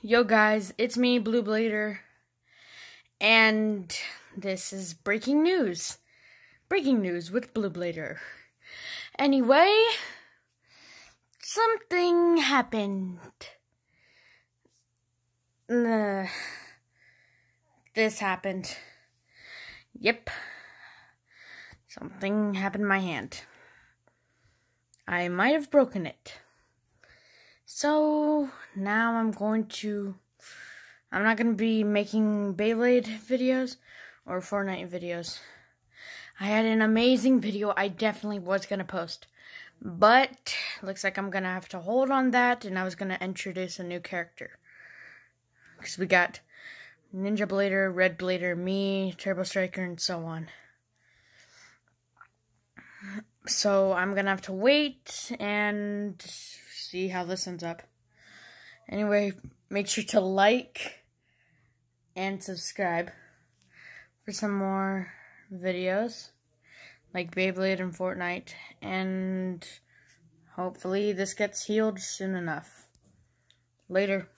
Yo guys, it's me, Blue Blader, and this is breaking news. Breaking news with Blue Blader. Anyway, something happened. Uh, this happened. Yep. Something happened in my hand. I might have broken it. So now I'm going to. I'm not going to be making Beyblade videos or Fortnite videos. I had an amazing video I definitely was going to post. But looks like I'm going to have to hold on that and I was going to introduce a new character. Because we got Ninja Blader, Red Blader, me, Turbo Striker, and so on. So I'm going to have to wait and see how this ends up. Anyway, make sure to like and subscribe for some more videos like Beyblade and Fortnite. And hopefully this gets healed soon enough. Later.